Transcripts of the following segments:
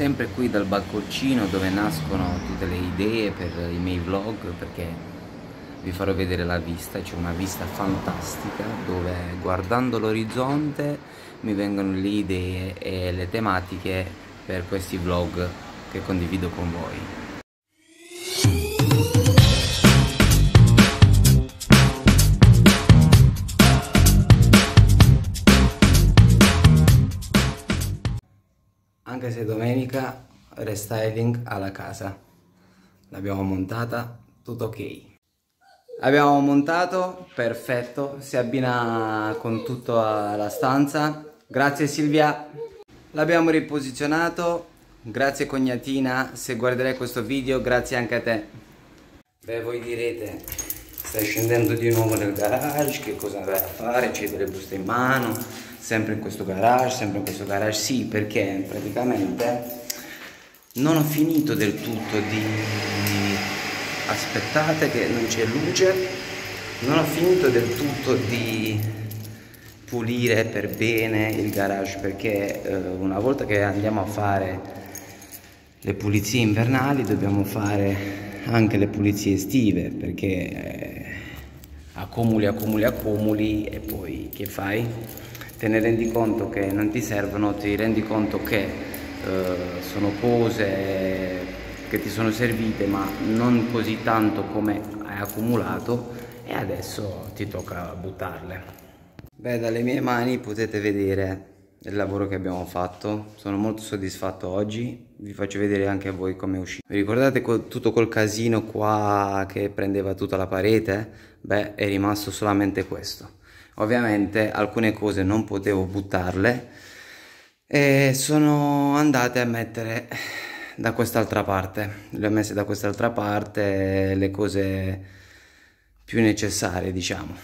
sempre qui dal balconcino dove nascono tutte le idee per i miei vlog perché vi farò vedere la vista, c'è una vista fantastica dove guardando l'orizzonte mi vengono le idee e le tematiche per questi vlog che condivido con voi. Anche se domenica restyling alla casa. L'abbiamo montata tutto ok. Abbiamo montato perfetto si abbina con tutta la stanza. Grazie Silvia. L'abbiamo riposizionato. Grazie cognatina se guarderai questo video grazie anche a te. Beh voi direte stai scendendo di nuovo nel garage che cosa vai a fare? C'hai delle buste in mano sempre in questo garage, sempre in questo garage, sì perché praticamente non ho finito del tutto di aspettate che non c'è luce non ho finito del tutto di pulire per bene il garage perché eh, una volta che andiamo a fare le pulizie invernali dobbiamo fare anche le pulizie estive perché eh, accumuli accumuli accumuli e poi che fai? Te ne rendi conto che non ti servono, ti rendi conto che eh, sono cose che ti sono servite ma non così tanto come hai accumulato e adesso ti tocca buttarle. Beh, dalle mie mani potete vedere il lavoro che abbiamo fatto, sono molto soddisfatto oggi, vi faccio vedere anche a voi come è uscito. Vi ricordate tutto quel casino qua che prendeva tutta la parete? Beh, è rimasto solamente questo ovviamente alcune cose non potevo buttarle e sono andate a mettere da quest'altra parte. Le ho messe da quest'altra parte le cose più necessarie diciamo.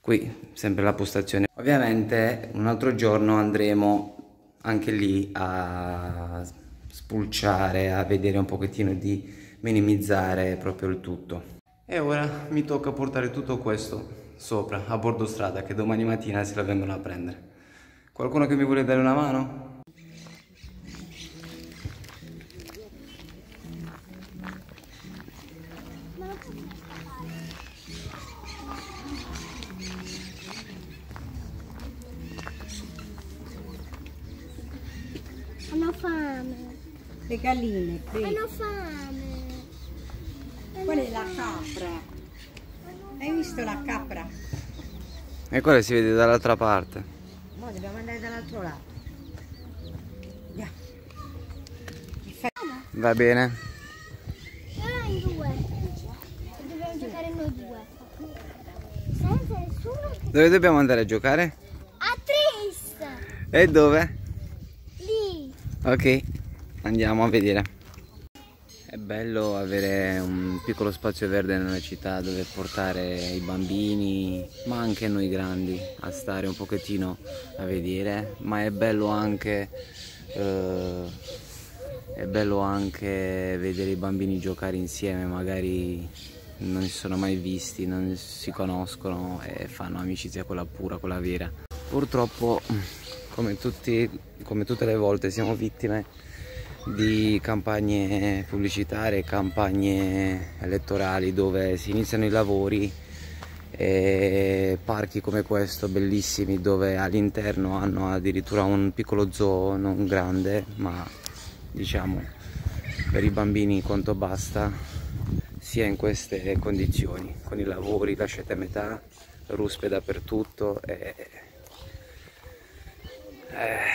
Qui sempre la postazione. Ovviamente un altro giorno andremo anche lì a spulciare a vedere un pochettino di minimizzare proprio il tutto e ora mi tocca portare tutto questo sopra, a bordo strada, che domani mattina se la vengono a prendere. Qualcuno che mi vuole dare una mano? Hanno fame. Le galline qui. Hanno fame. Quella è la capra. Hai visto la capra? E quella si vede dall'altra parte. Ma dobbiamo andare dall'altro lato. Yeah. Va bene. Però in due. Dobbiamo giocare noi due. Senza nessuno che... Dove dobbiamo andare a giocare? A Tris! E dove? Lì! Ok, andiamo a vedere. È bello avere un piccolo spazio verde nella città dove portare i bambini, ma anche noi grandi, a stare un pochettino a vedere, ma è bello anche, eh, è bello anche vedere i bambini giocare insieme, magari non si sono mai visti, non si conoscono e fanno amicizia quella pura, quella vera. Purtroppo, come, tutti, come tutte le volte, siamo vittime di campagne pubblicitarie, campagne elettorali dove si iniziano i lavori e parchi come questo bellissimi dove all'interno hanno addirittura un piccolo zoo non grande ma diciamo per i bambini quanto basta sia in queste condizioni con i lavori lasciate a metà ruspe dappertutto e... Eh